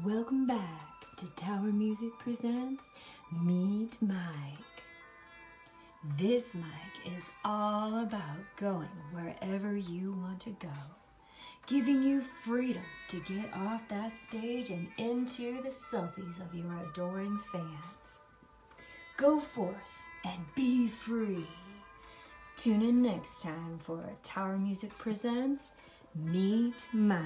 Welcome back to Tower Music Presents Meet Mic. This Mic is all about going wherever you want to go, giving you freedom to get off that stage and into the selfies of your adoring fans. Go forth and be free. Tune in next time for Tower Music Presents Meet Mic.